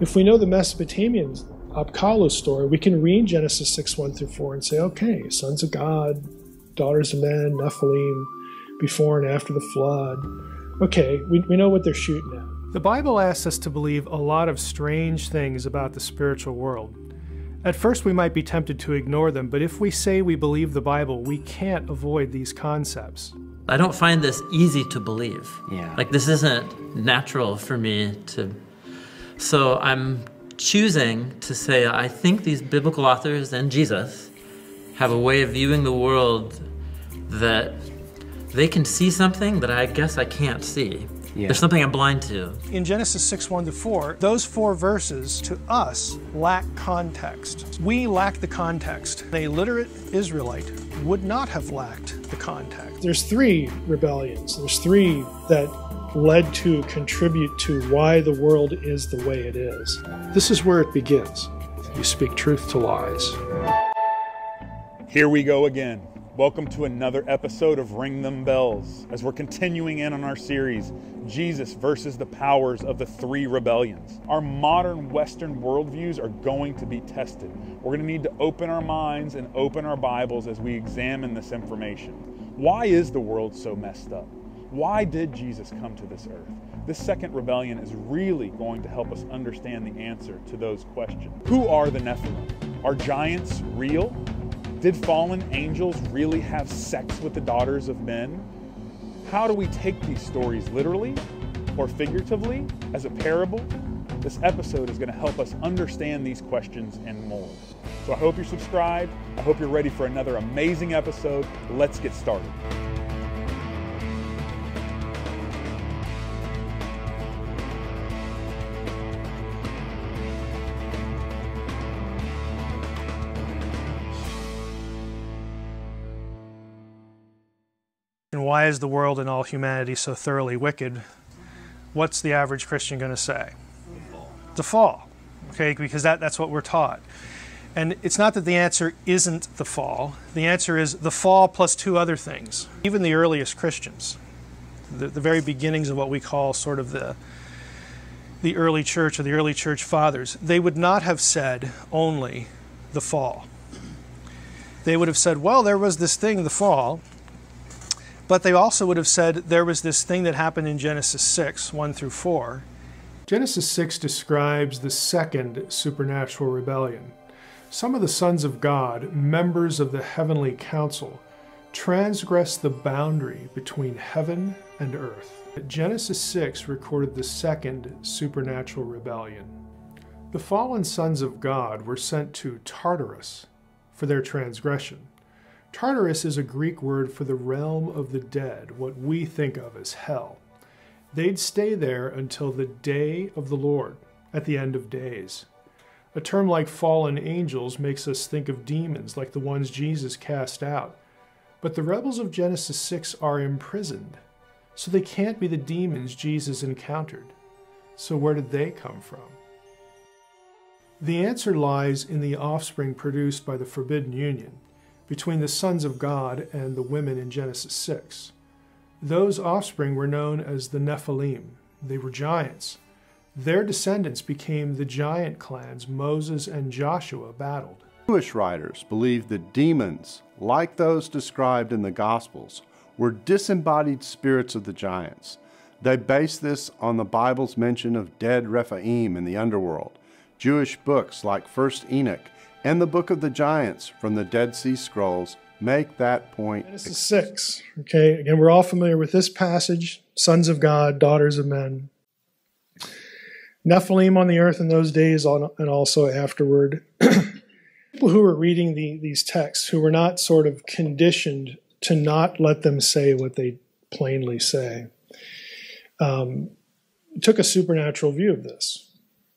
If we know the Mesopotamian Apkallu story, we can read Genesis 6 1 through 4 and say, okay, sons of God, daughters of men, Nephilim, before and after the flood. Okay, we, we know what they're shooting at. The Bible asks us to believe a lot of strange things about the spiritual world. At first, we might be tempted to ignore them, but if we say we believe the Bible, we can't avoid these concepts. I don't find this easy to believe. Yeah. Like, this isn't natural for me to. So I'm choosing to say, I think these biblical authors and Jesus have a way of viewing the world that they can see something that I guess I can't see. Yeah. There's something I'm blind to. In Genesis 6 1 to 4, those four verses to us lack context. We lack the context. A literate Israelite would not have lacked the context. There's three rebellions. There's three that led to contribute to why the world is the way it is. This is where it begins. You speak truth to lies. Here we go again. Welcome to another episode of Ring Them Bells as we're continuing in on our series, Jesus versus the powers of the three rebellions. Our modern Western worldviews are going to be tested. We're going to need to open our minds and open our Bibles as we examine this information. Why is the world so messed up? Why did Jesus come to this earth? This second rebellion is really going to help us understand the answer to those questions. Who are the Nephilim? Are giants real? Did fallen angels really have sex with the daughters of men? How do we take these stories literally or figuratively as a parable? This episode is going to help us understand these questions and more. So I hope you're subscribed. I hope you're ready for another amazing episode. Let's get started. Why is the world and all humanity so thoroughly wicked? What's the average Christian going to say? The fall. Okay, because that, that's what we're taught. And it's not that the answer isn't the fall. The answer is the fall plus two other things. Even the earliest Christians, the, the very beginnings of what we call sort of the, the early church or the early church fathers, they would not have said only the fall. They would have said, well, there was this thing, the fall, but they also would have said there was this thing that happened in Genesis 6, 1 through 4. Genesis 6 describes the second supernatural rebellion. Some of the sons of God, members of the heavenly council, transgressed the boundary between heaven and earth. Genesis 6 recorded the second supernatural rebellion. The fallen sons of God were sent to Tartarus for their transgression. Tartarus is a Greek word for the realm of the dead, what we think of as hell. They'd stay there until the day of the Lord, at the end of days. A term like fallen angels makes us think of demons like the ones Jesus cast out. But the rebels of Genesis 6 are imprisoned, so they can't be the demons Jesus encountered. So where did they come from? The answer lies in the offspring produced by the forbidden union between the sons of God and the women in Genesis 6. Those offspring were known as the Nephilim. They were giants. Their descendants became the giant clans Moses and Joshua battled. Jewish writers believe that demons, like those described in the Gospels, were disembodied spirits of the giants. They base this on the Bible's mention of dead Rephaim in the underworld. Jewish books like 1st Enoch and the Book of the Giants from the Dead Sea Scrolls make that point. Genesis 6. Okay, again, we're all familiar with this passage sons of God, daughters of men. Nephilim on the earth in those days and also afterward. People who were reading the, these texts, who were not sort of conditioned to not let them say what they plainly say, um, took a supernatural view of this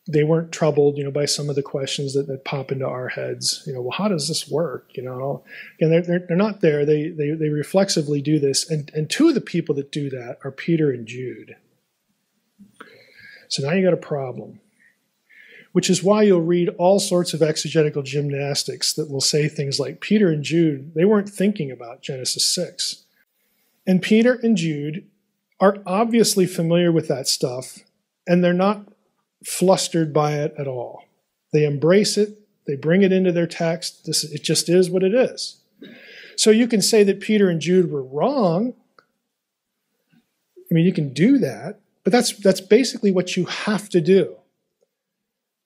they weren't troubled, you know, by some of the questions that, that pop into our heads. You know, well, how does this work? You know, and they're, they're, they're not there. They, they, they reflexively do this. And, and two of the people that do that are Peter and Jude. So now you got a problem, which is why you'll read all sorts of exegetical gymnastics that will say things like Peter and Jude, they weren't thinking about Genesis 6. And Peter and Jude are obviously familiar with that stuff, and they're not flustered by it at all. They embrace it, they bring it into their text. This, it just is what it is. So you can say that Peter and Jude were wrong. I mean, you can do that, but that's that's basically what you have to do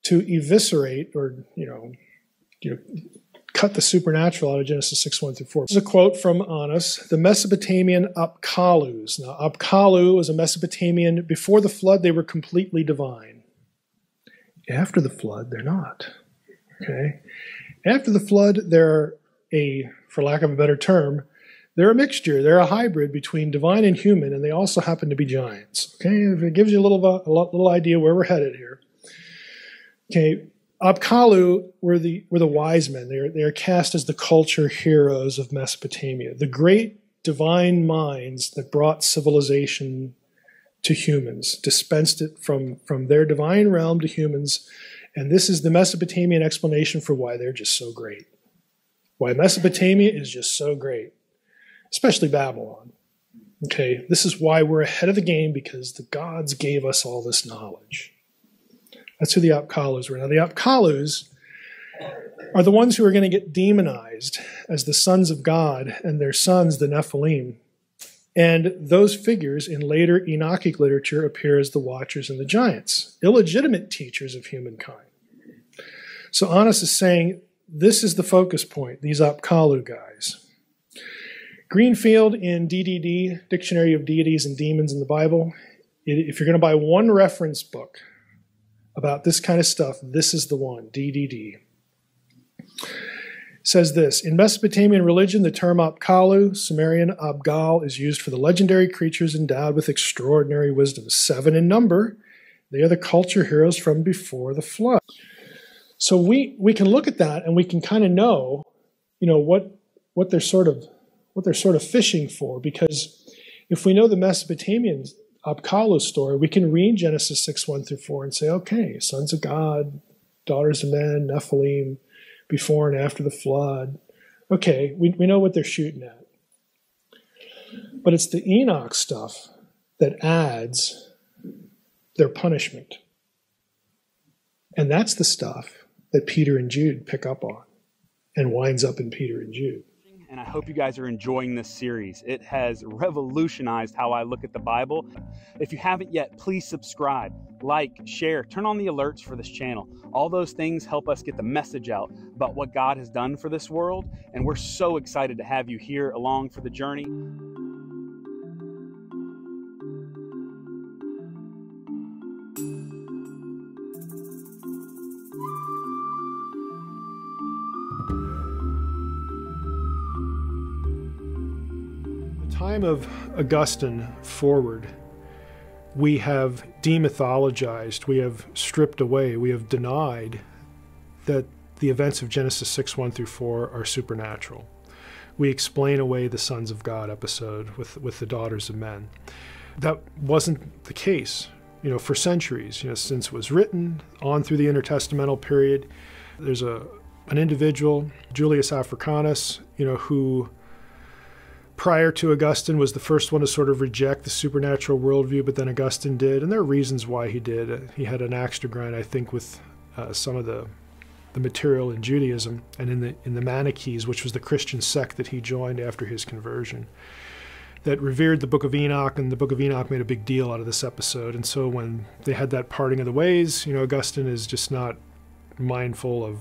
to eviscerate or you know, you know cut the supernatural out of Genesis 6 1 through 4. This is a quote from Annus, the Mesopotamian Apkallus. Now, Apkallu was a Mesopotamian. Before the flood, they were completely divine. After the flood, they're not. Okay? After the flood, they're a, for lack of a better term, they're a mixture. They're a hybrid between divine and human, and they also happen to be giants. Okay, if it gives you a little a little idea where we're headed here. Okay, Apkallu were the were the wise men. They are they are cast as the culture heroes of Mesopotamia, the great divine minds that brought civilization to humans, dispensed it from from their divine realm to humans, and this is the Mesopotamian explanation for why they're just so great. Why Mesopotamia is just so great especially Babylon. Okay, this is why we're ahead of the game because the gods gave us all this knowledge. That's who the Apkallus were. Now, the Apkallus are the ones who are going to get demonized as the sons of God and their sons, the Nephilim. And those figures in later Enochic literature appear as the Watchers and the Giants, illegitimate teachers of humankind. So Annus is saying this is the focus point, these Apkallu guys. Greenfield in DDD, Dictionary of Deities and Demons in the Bible, if you're going to buy one reference book about this kind of stuff, this is the one, DDD. Says this In Mesopotamian religion, the term Apkallu, Sumerian Abgal, is used for the legendary creatures endowed with extraordinary wisdom, seven in number. They are the culture heroes from before the flood. So we, we can look at that and we can kind of know, you know, what, what they're sort of what they're sort of fishing for. Because if we know the Mesopotamian Apkallu story, we can read Genesis 6 1 through 4 and say, okay, sons of God, daughters of men, Nephilim, before and after the flood. Okay, we, we know what they're shooting at. But it's the Enoch stuff that adds their punishment. And that's the stuff that Peter and Jude pick up on and winds up in Peter and Jude and I hope you guys are enjoying this series. It has revolutionized how I look at the Bible. If you haven't yet, please subscribe, like, share, turn on the alerts for this channel. All those things help us get the message out about what God has done for this world, and we're so excited to have you here along for the journey. Time of Augustine forward, we have demythologized, we have stripped away, we have denied that the events of Genesis 6 1 through 4 are supernatural. We explain away the sons of God episode with, with the daughters of men. That wasn't the case, you know, for centuries, you know, since it was written on through the intertestamental period. There's a an individual, Julius Africanus, you know, who prior to Augustine was the first one to sort of reject the supernatural worldview, but then Augustine did, and there are reasons why he did. He had an axe to grind, I think, with uh, some of the the material in Judaism and in the in the Manichees, which was the Christian sect that he joined after his conversion, that revered the Book of Enoch, and the Book of Enoch made a big deal out of this episode. And so when they had that parting of the ways, you know, Augustine is just not mindful of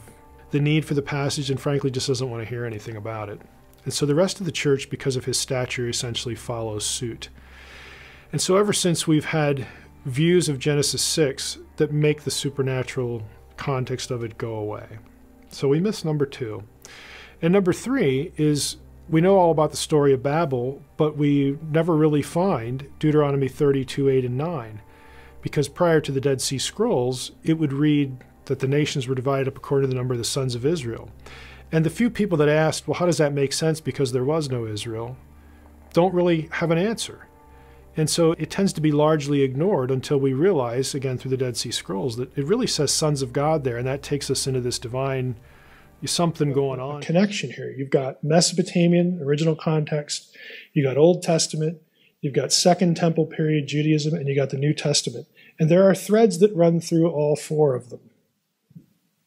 the need for the passage, and frankly, just doesn't want to hear anything about it. And so the rest of the church, because of his stature, essentially follows suit. And so ever since we've had views of Genesis 6 that make the supernatural context of it go away. So we miss number two. And number three is we know all about the story of Babel, but we never really find Deuteronomy 32, 8, and 9. Because prior to the Dead Sea Scrolls, it would read that the nations were divided up according to the number of the sons of Israel. And the few people that asked, well, how does that make sense because there was no Israel, don't really have an answer. And so it tends to be largely ignored until we realize, again, through the Dead Sea Scrolls, that it really says sons of God there, and that takes us into this divine something going on. Connection here. You've got Mesopotamian, original context, you've got Old Testament, You've got Second Temple period Judaism, and you've got the New Testament. And there are threads that run through all four of them.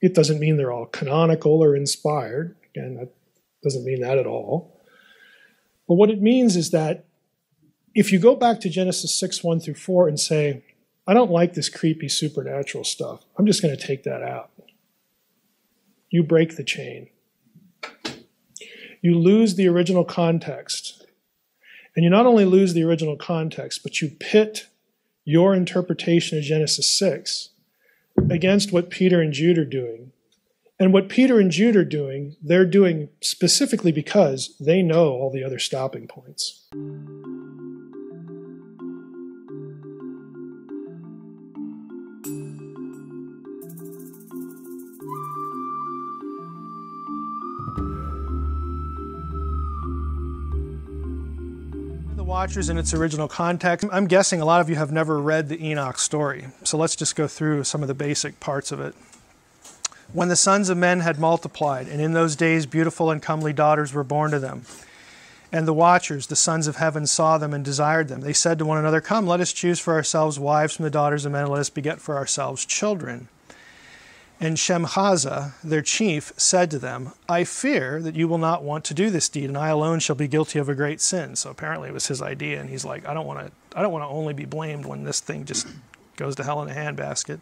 It doesn't mean they're all canonical or inspired. Again, that doesn't mean that at all. But what it means is that if you go back to Genesis 6 1 through 4 and say, I don't like this creepy supernatural stuff, I'm just going to take that out. You break the chain. You lose the original context and you not only lose the original context, but you pit your interpretation of Genesis 6 against what Peter and Jude are doing. And what Peter and Jude are doing, they're doing specifically because they know all the other stopping points. Watchers in its original context. I'm guessing a lot of you have never read the Enoch story, so let's just go through some of the basic parts of it. When the sons of men had multiplied, and in those days beautiful and comely daughters were born to them, and the watchers, the sons of heaven, saw them and desired them, they said to one another, Come, let us choose for ourselves wives from the daughters of men, and let us beget for ourselves children. And Shemhaza, their chief, said to them, I fear that you will not want to do this deed, and I alone shall be guilty of a great sin. So apparently it was his idea, and he's like, I don't want to I don't want to only be blamed when this thing just goes to hell in a handbasket.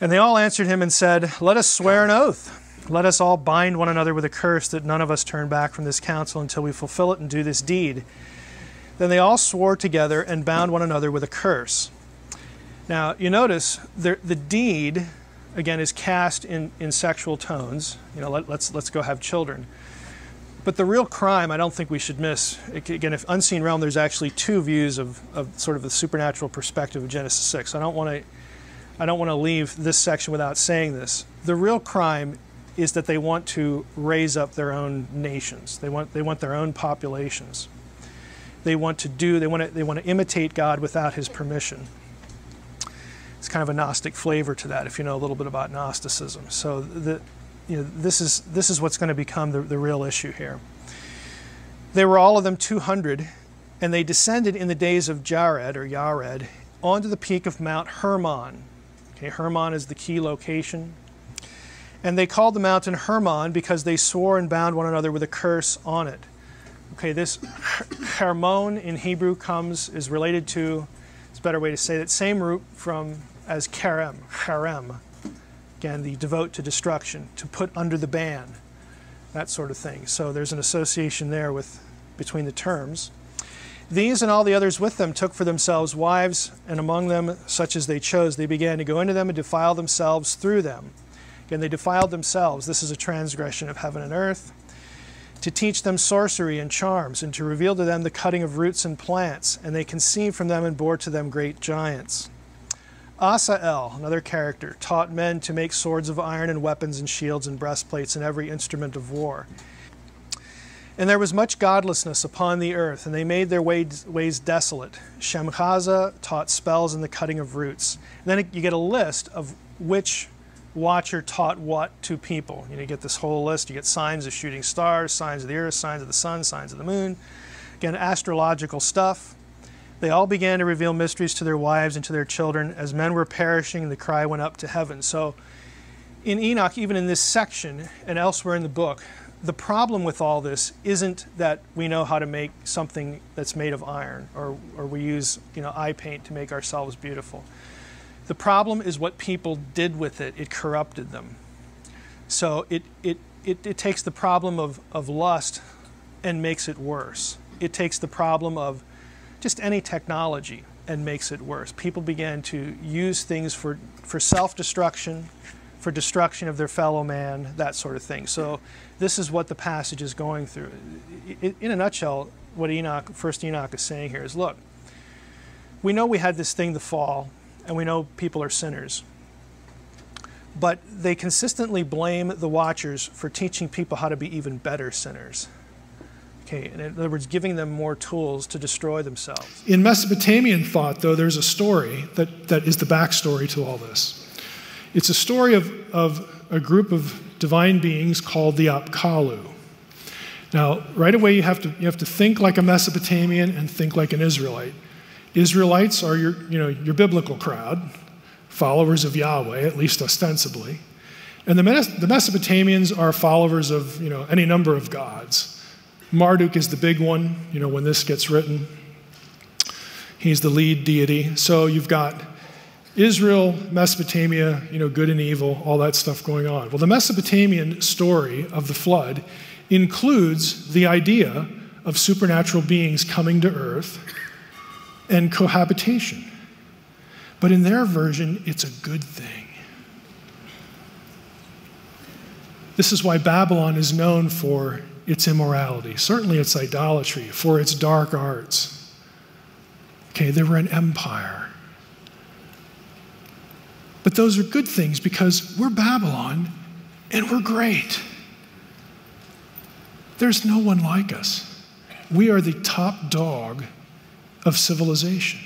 And they all answered him and said, Let us swear an oath. Let us all bind one another with a curse that none of us turn back from this counsel until we fulfill it and do this deed. Then they all swore together and bound one another with a curse. Now, you notice the, the deed again, is cast in, in sexual tones. You know, let, let's, let's go have children. But the real crime, I don't think we should miss. Again, if unseen realm, there's actually two views of, of sort of the supernatural perspective of Genesis 6. I don't want to, I don't want to leave this section without saying this. The real crime is that they want to raise up their own nations. They want, they want their own populations. They want to do, they want to, they want to imitate God without His permission it's kind of a Gnostic flavor to that if you know a little bit about Gnosticism. So the, you know, this is this is what's going to become the, the real issue here. They were all of them 200, and they descended in the days of Jared or Yared onto the peak of Mount Hermon. Okay, Hermon is the key location. And they called the mountain Hermon because they swore and bound one another with a curse on it. Okay, this Hermon in Hebrew comes is related to, it's a better way to say that, same root from as karem, harem. Again, the devote to destruction, to put under the ban, that sort of thing. So there's an association there with between the terms. These and all the others with them took for themselves wives, and among them such as they chose, they began to go into them and defile themselves through them. Again, they defiled themselves. This is a transgression of heaven and earth. To teach them sorcery and charms, and to reveal to them the cutting of roots and plants, and they conceived from them and bore to them great giants. Asael, another character, taught men to make swords of iron and weapons and shields and breastplates and every instrument of war. And there was much godlessness upon the earth, and they made their ways, ways desolate. Shemchaza taught spells and the cutting of roots. And then you get a list of which watcher taught what to people. You, know, you get this whole list. You get signs of shooting stars, signs of the earth, signs of the sun, signs of the moon. Again, astrological stuff. They all began to reveal mysteries to their wives and to their children. As men were perishing, the cry went up to heaven. So, in Enoch, even in this section and elsewhere in the book, the problem with all this isn't that we know how to make something that's made of iron or, or we use you know, eye paint to make ourselves beautiful. The problem is what people did with it, it corrupted them. So it, it, it, it takes the problem of, of lust and makes it worse. It takes the problem of just any technology and makes it worse. People began to use things for, for self destruction, for destruction of their fellow man, that sort of thing. So, this is what the passage is going through. In a nutshell, what Enoch, first Enoch is saying here is look, we know we had this thing, the fall, and we know people are sinners. But they consistently blame the watchers for teaching people how to be even better sinners. In other words, giving them more tools to destroy themselves. In Mesopotamian thought, though, there's a story that, that is the backstory to all this. It's a story of, of a group of divine beings called the Apkallu. Now, right away, you have to, you have to think like a Mesopotamian and think like an Israelite. Israelites are your, you know, your biblical crowd, followers of Yahweh, at least ostensibly. And the, the Mesopotamians are followers of you know, any number of gods. Marduk is the big one, you know, when this gets written. He's the lead deity. So you've got Israel, Mesopotamia, you know, good and evil, all that stuff going on. Well, the Mesopotamian story of the flood includes the idea of supernatural beings coming to earth and cohabitation. But in their version, it's a good thing. This is why Babylon is known for its immorality, certainly its idolatry, for its dark arts. Okay, they were an empire. But those are good things because we're Babylon and we're great. There's no one like us. We are the top dog of civilization.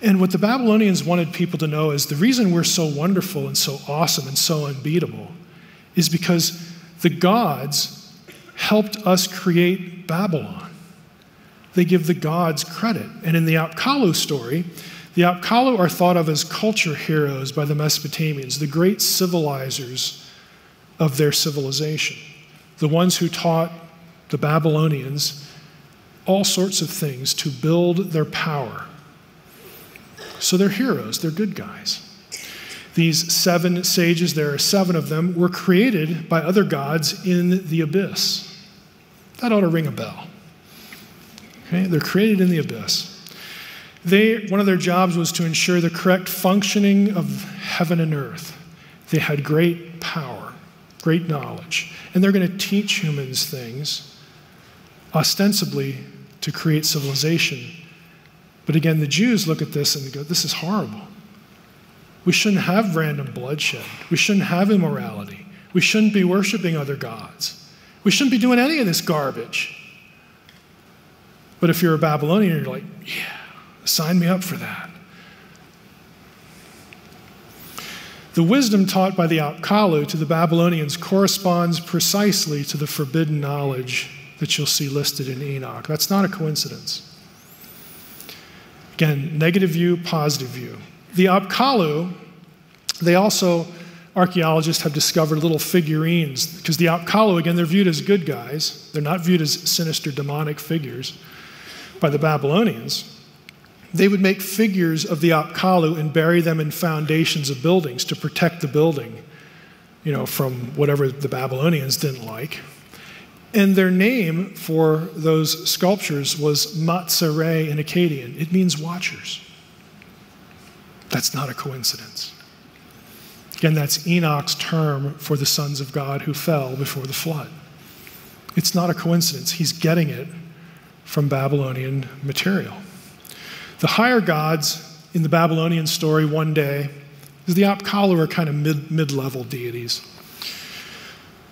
And what the Babylonians wanted people to know is the reason we're so wonderful and so awesome and so unbeatable is because the gods helped us create Babylon. They give the gods credit. And in the Apkallu story, the Apkallu are thought of as culture heroes by the Mesopotamians, the great civilizers of their civilization, the ones who taught the Babylonians all sorts of things to build their power. So they're heroes, they're good guys. These seven sages, there are seven of them, were created by other gods in the abyss. That ought to ring a bell. Okay, they're created in the abyss. They, one of their jobs was to ensure the correct functioning of heaven and earth. They had great power, great knowledge, and they're going to teach humans things, ostensibly to create civilization. But again, the Jews look at this and they go, This is horrible. We shouldn't have random bloodshed. We shouldn't have immorality. We shouldn't be worshiping other gods. We shouldn't be doing any of this garbage. But if you're a Babylonian, you're like, yeah, sign me up for that. The wisdom taught by the Apkallu to the Babylonians corresponds precisely to the forbidden knowledge that you'll see listed in Enoch. That's not a coincidence. Again, negative view, positive view. The Apkallu, they also, archaeologists have discovered little figurines, because the Apkallu, again, they're viewed as good guys. They're not viewed as sinister demonic figures by the Babylonians. They would make figures of the Apkallu and bury them in foundations of buildings to protect the building, you know, from whatever the Babylonians didn't like. And their name for those sculptures was Matsare in Akkadian. It means watchers. That's not a coincidence. Again, that's Enoch's term for the sons of God who fell before the flood. It's not a coincidence. He's getting it from Babylonian material. The higher gods in the Babylonian story one day, is the Apkallu are kind of mid, mid-level deities.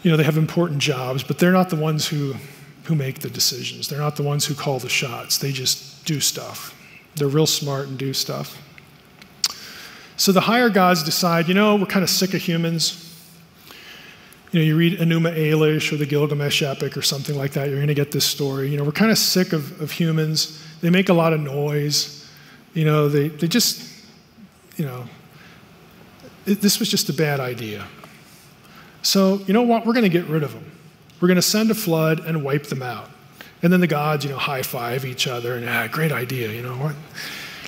You know, they have important jobs, but they're not the ones who, who make the decisions. They're not the ones who call the shots. They just do stuff. They're real smart and do stuff. So the higher gods decide, you know, we're kind of sick of humans. You know, you read Enuma Elish or the Gilgamesh epic or something like that, you're going to get this story. You know, we're kind of sick of, of humans. They make a lot of noise. You know, they, they just, you know, it, this was just a bad idea. So, you know what? We're going to get rid of them. We're going to send a flood and wipe them out. And then the gods, you know, high five each other and, ah, great idea, you know what?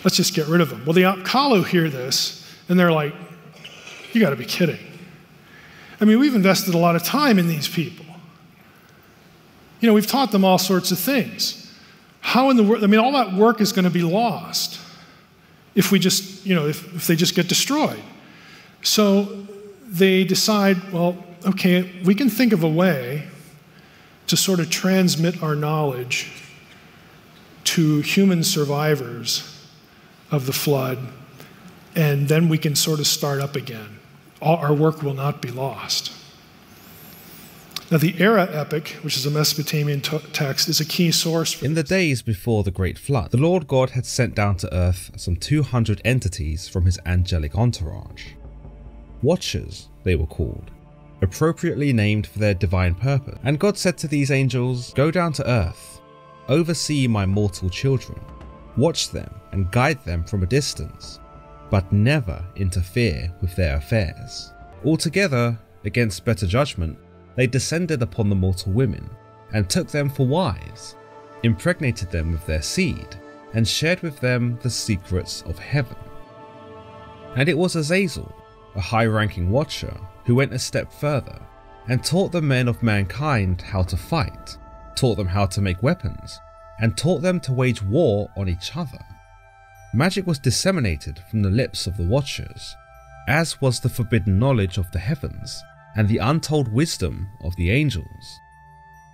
Let's just get rid of them. Well, the Apkallu hear this, and they're like, You got to be kidding. I mean, we've invested a lot of time in these people. You know, we've taught them all sorts of things. How in the world, I mean, all that work is going to be lost if we just, you know, if, if they just get destroyed. So they decide, well, okay, we can think of a way to sort of transmit our knowledge to human survivors of the flood, and then we can sort of start up again. All, our work will not be lost. Now, the Erra epic, which is a Mesopotamian text, is a key source. In the days before the Great Flood, the Lord God had sent down to earth some 200 entities from his angelic entourage. Watchers, they were called. appropriately named for their divine purpose. And God said to these angels, Go down to earth, oversee my mortal children, watch them and guide them from a distance, but never interfere with their affairs. Altogether, against better judgment, they descended upon the mortal women and took them for wives, impregnated them with their seed, and shared with them the secrets of heaven. And it was Azazel, a high ranking watcher, who went a step further and taught the men of mankind how to fight, taught them how to make weapons, and taught them to wage war on each other. Magic was disseminated from the lips of the Watchers, as was the forbidden knowledge of the heavens and the untold wisdom of the angels.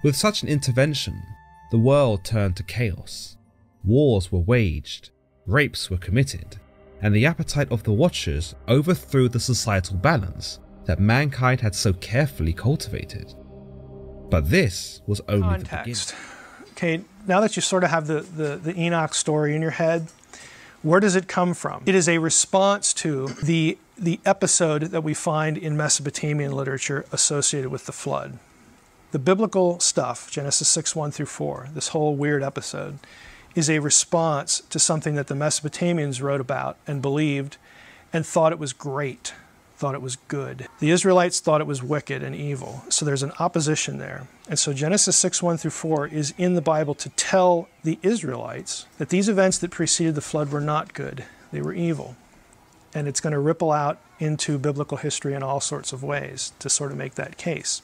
With such an intervention, the world turned to chaos. Wars were waged, rapes were committed, and the appetite of the Watchers overthrew the societal balance that mankind had so carefully cultivated. But this was only Context. the beginning. Okay, now that you sort of have the, the, the Enoch story in your head, where does it come from? It is a response to the, the episode that we find in Mesopotamian literature associated with the flood. The biblical stuff, Genesis 6 1 through 4, this whole weird episode, is a response to something that the Mesopotamians wrote about and believed and thought it was great, thought it was good. The Israelites thought it was wicked and evil. So there's an opposition there. And so Genesis 6 1 through 4 is in the Bible to tell the Israelites that these events that preceded the flood were not good, they were evil. And it's going to ripple out into biblical history in all sorts of ways to sort of make that case.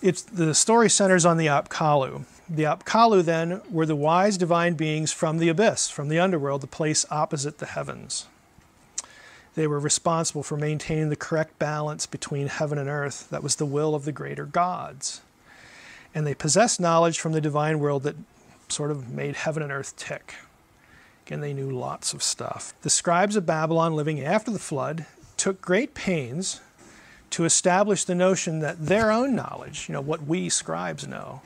It's, the story centers on the Apkallu. The Apkallu then were the wise divine beings from the abyss, from the underworld, the place opposite the heavens. They were responsible for maintaining the correct balance between heaven and earth. That was the will of the greater gods. And they possessed knowledge from the divine world that sort of made heaven and earth tick. Again, they knew lots of stuff. The scribes of Babylon living after the flood took great pains to establish the notion that their own knowledge, you know, what we scribes know,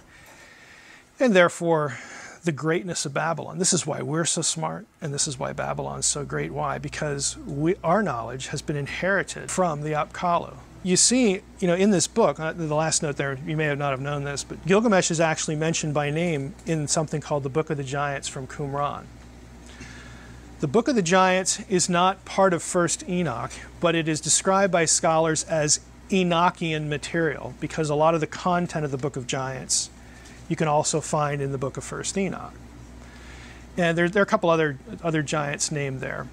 and therefore the greatness of Babylon. This is why we're so smart, and this is why Babylon's so great. Why? Because we, our knowledge has been inherited from the Apkallu. You see, you know, in this book, uh, the last note there, you may have not have known this, but Gilgamesh is actually mentioned by name in something called the Book of the Giants from Qumran. The Book of the Giants is not part of First Enoch, but it is described by scholars as Enochian material because a lot of the content of the Book of Giants you can also find in the Book of First Enoch. And there, there are a couple other other giants named there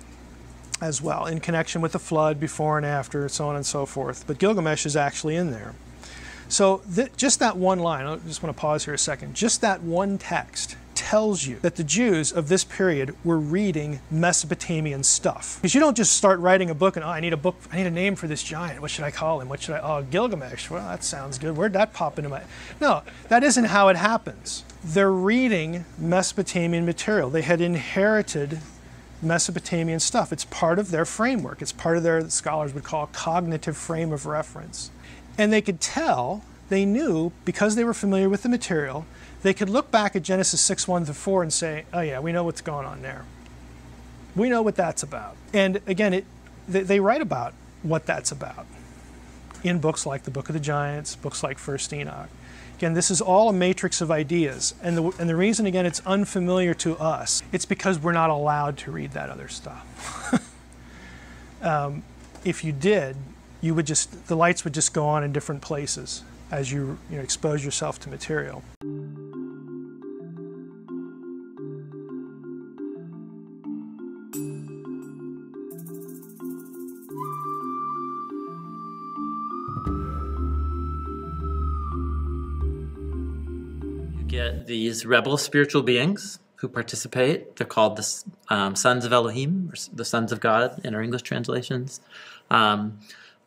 as well in connection with the flood before and after, and so on and so forth. But Gilgamesh is actually in there. So th- just that one line, I just want to pause here a second. Just that one text tells you that the Jews of this period were reading Mesopotamian stuff. Because you don't just start writing a book and, oh, I need a book, I need a name for this giant. What should I call him? What should I, oh, Gilgamesh. Well, that sounds good. Where'd that pop into my, no, that isn't how it happens. They're reading Mesopotamian material. They had inherited Mesopotamian stuff. It's part of their framework. It's part of their, scholars would call, cognitive frame of reference. And they could tell, they knew, because they were familiar with the material, they could look back at Genesis 6 1 to 4 and say, oh, yeah, we know what's going on there. We know what that's about. And again, it, they, they write about what that's about in books like the Book of the Giants, books like First Enoch. Again, this is all a matrix of ideas. And the, and the reason, again, it's unfamiliar to us, it's because we're not allowed to read that other stuff. um, if you did, you would just, the lights would just go on in different places as you, you know, expose yourself to material. These rebel spiritual beings who participate. They're called the um, sons of Elohim, or the sons of God in our English translations. Um,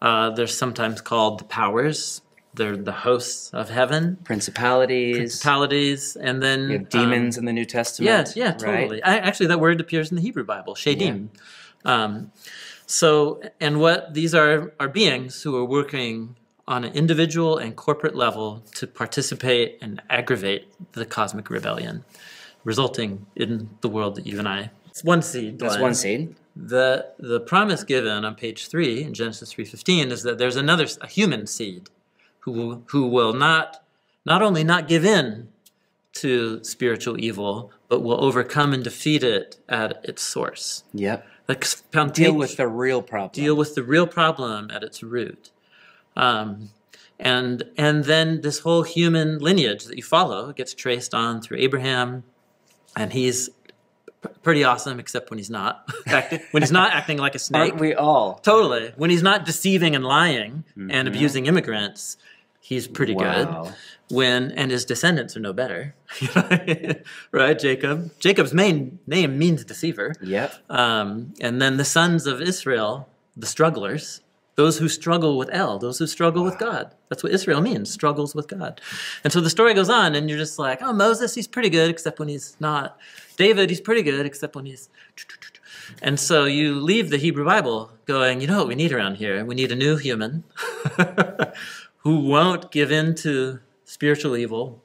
uh, they're sometimes called the powers. They're the hosts of heaven, Principalities. principalities, and then We have demons um, in the New yeah, Testament. yeah, right? totally. I, actually, that word appears in the Hebrew Bible, shedim. Um, so, and what these are are beings who are working on an individual and corporate level to participate and aggravate the cosmic rebellion, resulting in the world that you and I. It's one seed. That's Glenn. one seed. the the promise given on page three in Genesis three fifteen is that there's another a human seed who will, who will not not only not give in to spiritual evil, but will overcome and defeat it at its source. Yep. Like Deal with the real problem. deal with the real problem at its root. Um, and and then this whole human lineage that you follow gets traced on through Abraham, and he's pretty awesome, except when he's not acting, when he's not acting like a snake. Aren't we all? Totally. When he's not deceiving and lying and abusing immigrants, he's pretty Wow. good. When and his descendants are no better, right? Jacob. Jacob's main name means deceiver. Yep. Um, and then the sons of Israel, the strugglers, those who struggle with El, those who struggle with God. That's what Israel means, struggles with God. And so the story goes on, and you're just like, oh, Moses, he's pretty good, except when he's not. David, he's pretty good, except when he's. And so you leave the Hebrew Bible going, you know what we need around here? We need a new human who won't give in to spiritual evil,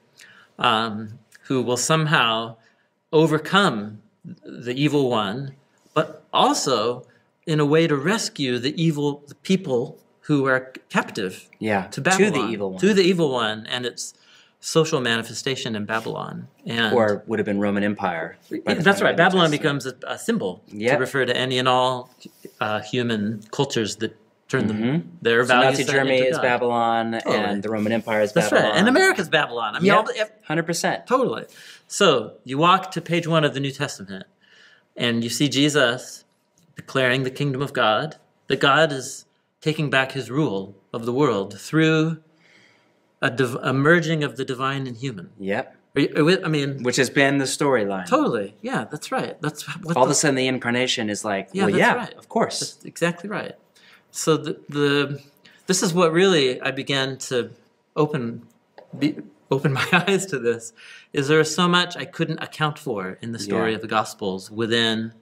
um, who will somehow overcome the evil one, but also in a way to rescue the evil the people who are captive Yeah. to Babylon, To the evil one. to the evil one, and its social manifestation in Babylon. And or would have been Roman Empire. that's right. of the New Babylon becomes a, a symbol Yep. to refer to any and all uh, human cultures that turn them their So values. Nazi Germany is God. Babylon, Totally. and the Roman Empire is That's Babylon. right. And America's Babylon. I mean, all the, ev- hundred percent. Totally. So you walk to page one of the New Testament and you see Jesus declaring the kingdom of God, that God is taking back his rule of the world through a, div- a merging of the divine and human. Yep. Are you- I mean, Which has been the storyline. totally. Yeah, that's right. That's what All of a sudden, the incarnation is like, Yeah, well, that's yeah, right. of course. That's exactly right. So the, the this is what really I began to open be, open my eyes to this. Is there is so much I couldn't account for in the story Yeah. of the Gospels within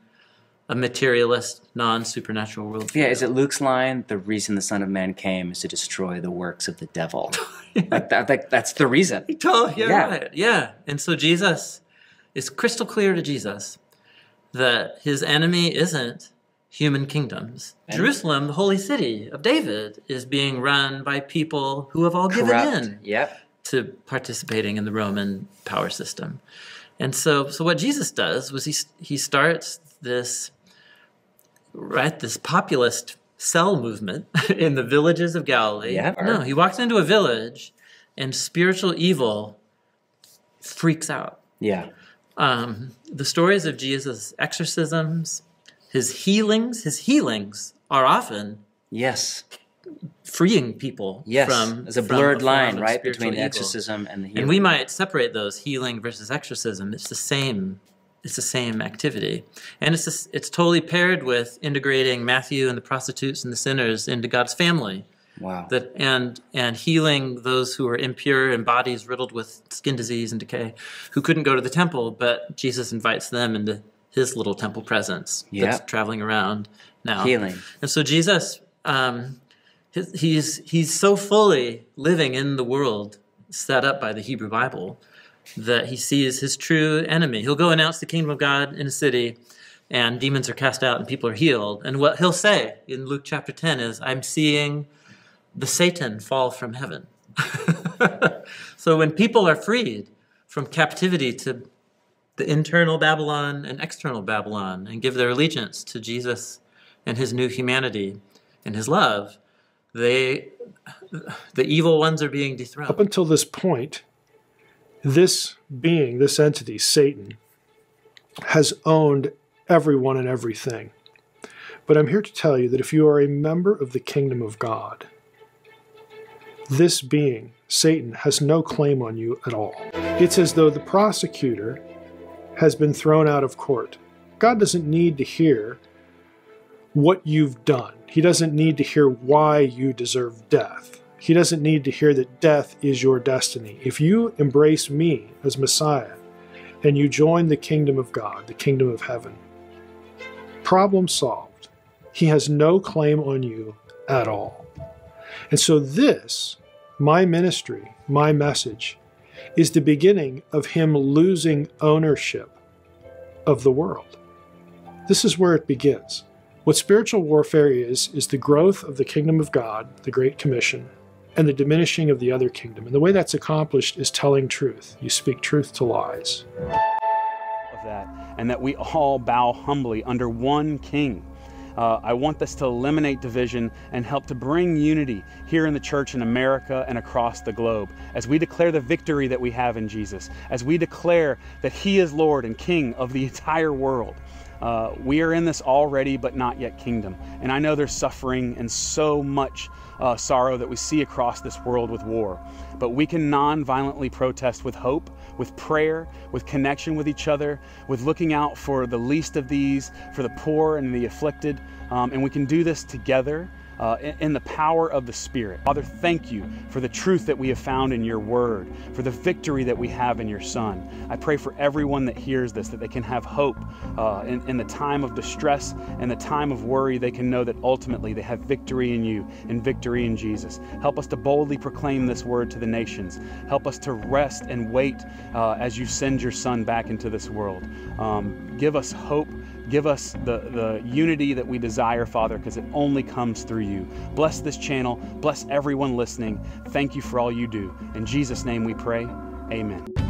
a materialist, non supernatural world. Yeah, is it Luke's line? The reason the Son of Man came is to destroy the works of the devil. like that, that- that's the reason. Oh, yeah, Yeah. right. Yeah. And so Jesus, it's crystal clear to Jesus that his enemy isn't human kingdoms. And- Jerusalem, the holy city of David, is being run by people who have all given Corrupt. in Yep. to participating in the Roman power system. And so, so what Jesus does was he, he starts this, right, this populist cell movement in the villages of Galilee. Yeah. No, he walks into a village and spiritual evil freaks out. Yeah. Um, the stories of Jesus' exorcisms, his healings, his healings are often Yes. freeing people Yes. from There's a blurred line, right, between evil. exorcism and the healing. And we might separate those healing versus exorcism. It's the same. It's the same activity, and it's just, it's totally paired with integrating Matthew and the prostitutes and the sinners into God's family. wow. That and and healing those who are impure and bodies riddled with skin disease and decay, who couldn't go to the temple, but Jesus invites them into His little temple presence Yeah. that's traveling around now. Healing. And so Jesus, um, his, he's he's so fully living in the world set up by the Hebrew Bible that he sees his true enemy. He'll go announce the kingdom of God in a city, and demons are cast out and people are healed. And what he'll say in Luke chapter ten is, "I'm seeing the Satan fall from heaven." so when people are freed from captivity to the internal Babylon and external Babylon and give their allegiance to Jesus and his new humanity and his love, they the evil ones are being dethroned. Up until this point, this being, this entity, Satan, has owned everyone and everything. But I'm here to tell you that if you are a member of the kingdom of God, this being, Satan, has no claim on you at all. It's as though the prosecutor has been thrown out of court. God doesn't need to hear what you've done. He doesn't need to hear why you deserve death. He doesn't need to hear that death is your destiny. If you embrace me as Messiah and you join the kingdom of God, the kingdom of heaven, problem solved. He has no claim on you at all. And so, this, my ministry, my message, is the beginning of him losing ownership of the world. This is where it begins. What spiritual warfare is, is the growth of the kingdom of God, the Great Commission, and the diminishing of the other kingdom. And the way that's accomplished is telling truth. You speak truth to lies. Of that, and that we all bow humbly under one king. Uh, I want this to eliminate division and help to bring unity here in the church in America and across the globe as we declare the victory that we have in Jesus, as we declare that He is Lord and King of the entire world. Uh, we are in this already, but not yet kingdom. And I know there's suffering and so much uh, sorrow that we see across this world with war. But we can non violently protest with hope, with prayer, with connection with each other, with looking out for the least of these, for the poor and the afflicted. Um, and we can do this together uh, in the power of the Spirit. Father, thank you for the truth that we have found in your word, for the victory that we have in your Son. I pray for everyone that hears this that they can have hope uh, in, in the time of distress and the time of worry. They can know that ultimately they have victory in you and victory in Jesus. Help us to boldly proclaim this word to the nations. Help us to rest and wait uh, as you send your Son back into this world. Um, give us hope Give us the, the unity that we desire, Father, because it only comes through you. Bless this channel. Bless everyone listening. Thank you for all you do. In Jesus' name we pray. Amen.